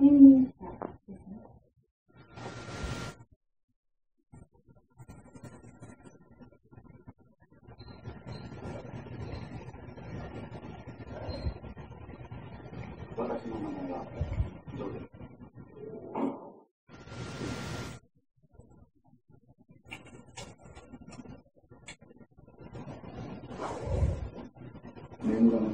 私の名前はジョです。年度の